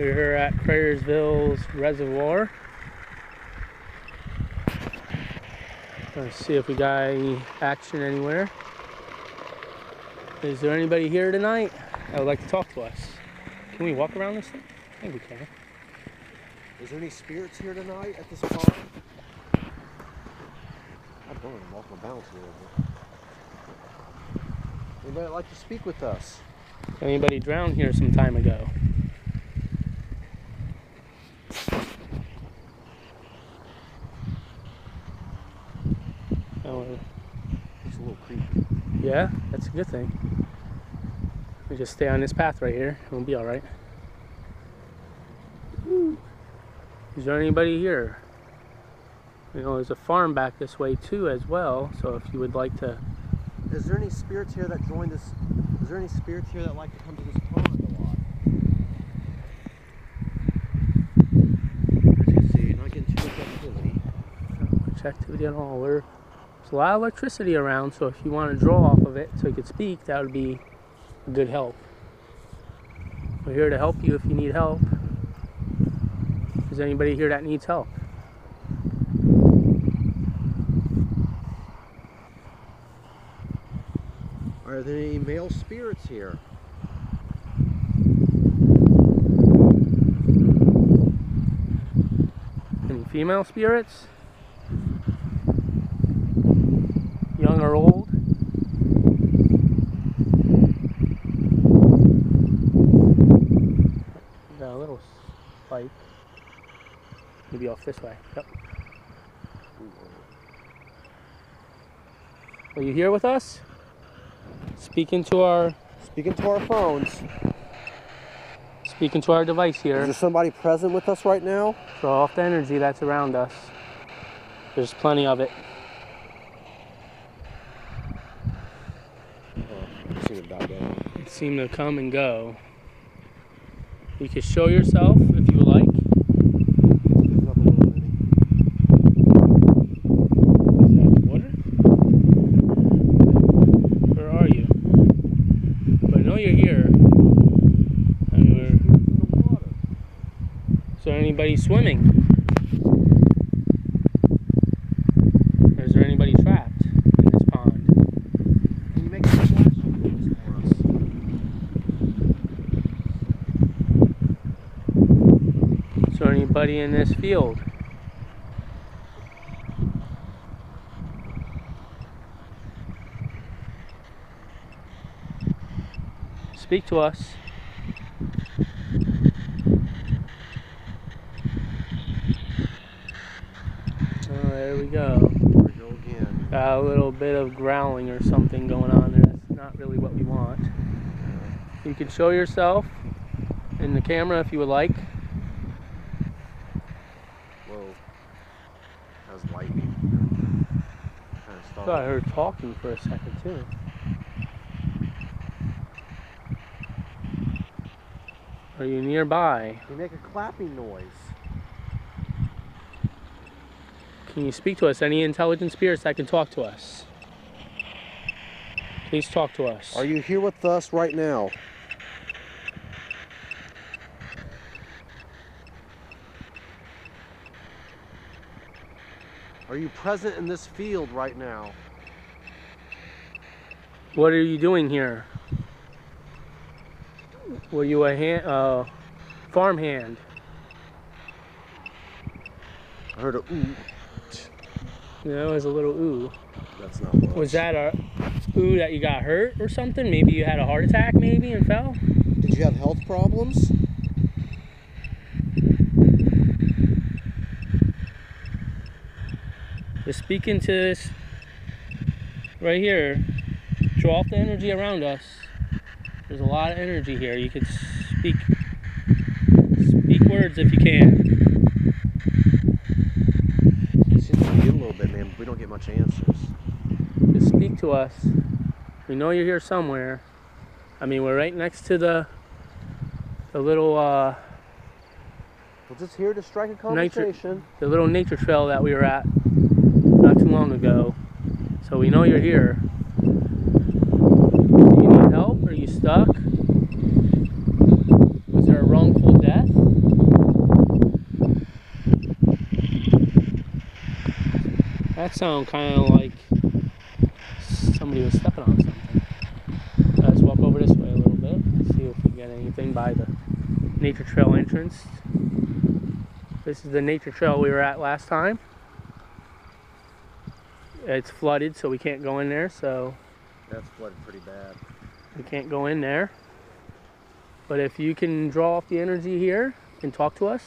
We're here at Cridersville's Reservoir. Let's see if we got any action anywhere. Is there anybody here tonight that would like to talk to us? Can we walk around this thing? I think we can. Is there any spirits here tonight at this pond? I'm going to walk my balance a little bit. Anybody like to speak with us? Anybody drowned here some time ago? Oh, It's a little creepy. yeah, that's a good thing. We just stay on this path right here, and we'll be all right. Is there anybody here? You know, there's a farm back this way too, as well. So if you would like to, Is there any spirits here that join this? Is there any spirits here that like to come to this pond a lot? As you can see, not getting too much activity. much activity at all. We're, there's a lot of electricity around, so if you want to draw off of it so you could speak, that would be a good help. We're here to help you if you need help. Is there anybody here that needs help? Are there any male spirits here? Any female spirits? Young or old? A little spike. Maybe off this way. Yep. Are you here with us? Speaking to our Speaking to our phones. speaking to our device Is here. there somebody present with us right now? Draw off the energy that's around us. There's plenty of it. It seemed to come and go. You can show yourself if you like. Water? Where are you? But I know you're here. I there anybody swimming? Or is there anybody trapped in this pond? Can you make a flashing noise for us? Is there anybody in this field? Speak to us. Oh, there we go. We go again. Got a little bit of growling or something going on there. That's not really what we want. You can show yourself in the camera if you would like. That was lightning. Kind of I thought I heard talking for a second too. Are you nearby? You make a clapping noise. Can you speak to us? Any intelligent spirits that can talk to us? Please talk to us. Are you here with us right now? Are you present in this field right now? What are you doing here? Were you a hand, uh, farm hand? I heard a ooh. Yeah, it was a little ooh. That's not much. Was that a ooh that you got hurt or something? Maybe you had a heart attack, maybe, and fell. Did you have health problems? Just speaking to this right here. Draw off the energy around us. There's a lot of energy here. You could speak speak words if you can. It seems to a little bit, man, we don't get much answers. Just speak to us. We know you're here somewhere. I mean, we're right next to the the little uh, We're just here to strike a Nature- conversation. the little nature trail that we were at not too long ago. So we know you're here. Do you need help? Are you stuck? Was there a wrongful death? That sounds kind of like somebody was stepping on something. Let's walk over this way a little bit. See if we get anything by the nature trail entrance. This is the nature trail we were at last time. It's flooded, so we can't go in there. So That's flooded pretty bad. we can't go in there. But if you can draw off the energy here and talk to us,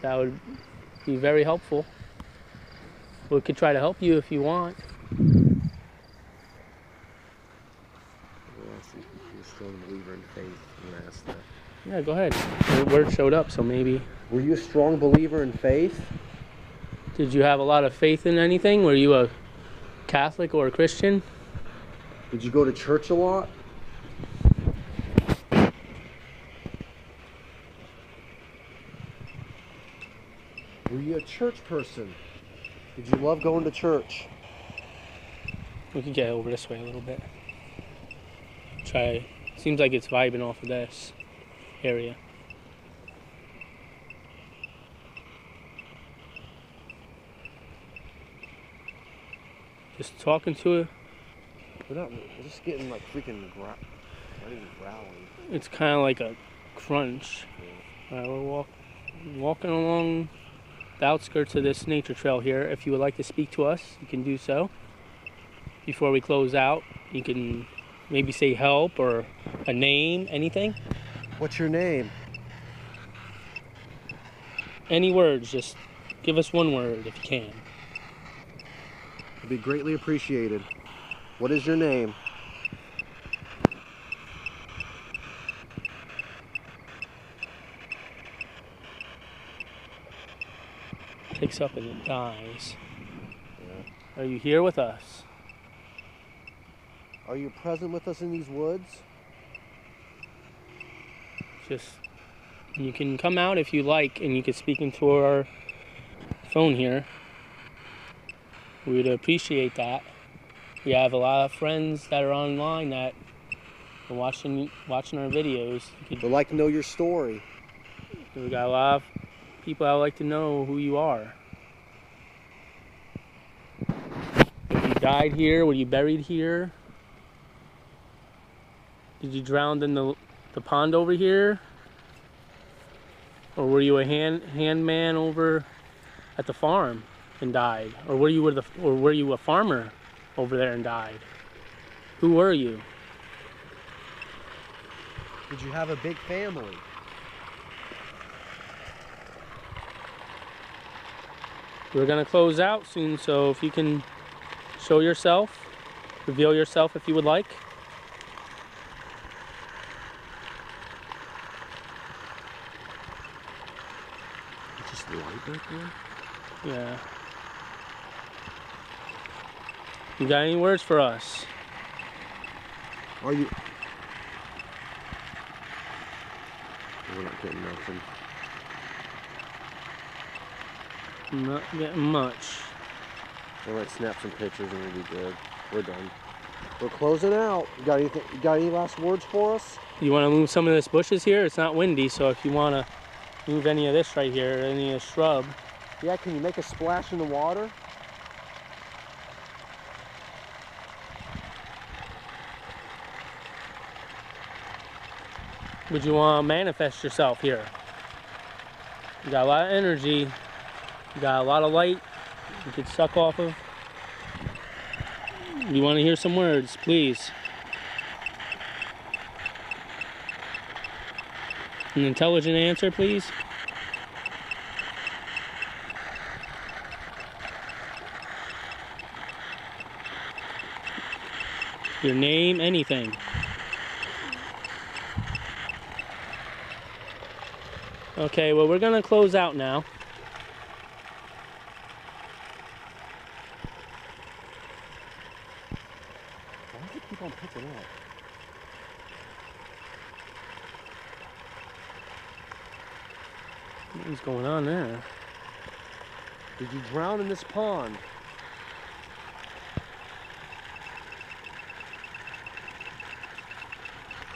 that would be very helpful. We could try to help you if you want. Yeah, so you're a strong believer in faith. I'm gonna ask that. Yeah, go ahead. The word showed up, so maybe. Were you a strong believer in faith? Did you have a lot of faith in anything? Were you a Catholic or a Christian? Did you go to church a lot? Were you a church person? Did you love going to church? We could get over this way a little bit. Try. Seems like it's vibing off of this area. Just talking to it. We're not. We're just getting like freaking growl. It's kind of like a crunch. Alright, we're walk, walking along the outskirts of this nature trail here. If you would like to speak to us, you can do so. Before we close out, you can maybe say help or a name, anything. What's your name? Any words, just give us one word if you can. It'd be greatly appreciated. What is your name? Picks up and it dies. Are you here with us? Are you present with us in these woods? Just you can come out if you like and you can speak into our phone here. We would appreciate that. We have a lot of friends that are online that are watching watching our videos. You We'd like to know your story. we got a lot of people that would like to know who you are. If you died here, were you buried here? Did you drown in the the pond over here? Or were you a hand handman over at the farm and died? Or were you with the or were you a farmer over there and died? Who were you? Did you have a big family? We're gonna close out soon, so if you can show yourself, reveal yourself if you would like. Just light back there. Yeah. You got any words for us? Are you? We're not getting nothing. Not getting much. I might snap some pictures and we'll be good. We're done. We're closing out. You got anything? You got any last words for us? You want to move some of this bushes here? It's not windy, so if you want to move any of this right here, any of the shrub, Yeah. Can you make a splash in the water? Would you want to manifest yourself here? You got a lot of energy. You got a lot of light. You could suck off of. You want to hear some words, please. An intelligent answer, please. Your name, anything. Okay, well, we're gonna close out now. Why does it keep on picking up? What's going on there? Did you drown in this pond?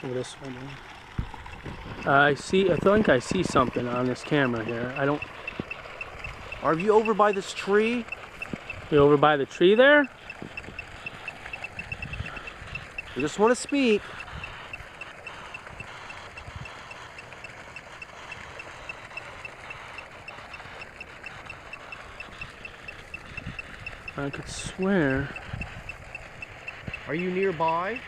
Over this one. I see. I think I see something on this camera here. I don't. Are you over by this tree? You over by the tree there? I just want to speak. I could swear. Are you nearby?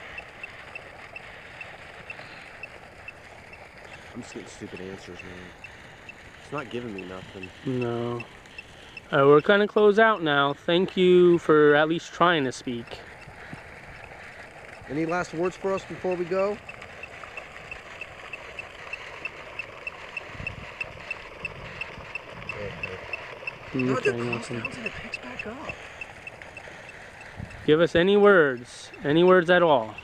I'm just getting stupid answers, man. It's not giving me nothing. No. Uh, we're gonna close out now. Thank you for at least trying to speak. Any last words for us before we go? Okay, nothing. and it picks back up. Give us any words, any words at all.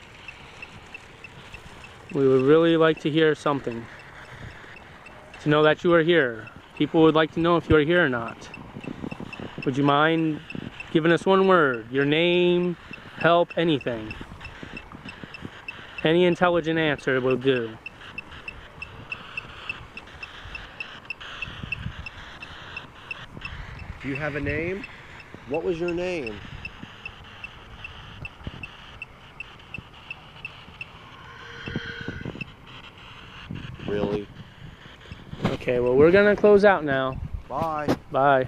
We would really like to hear something. To know that you are here. People would like to know if you are here or not. Would you mind giving us one word? Your name, help, anything. Any intelligent answer will do. Do you have a name? What was your name? Really? Okay, well, we're gonna close out now. Bye. Bye.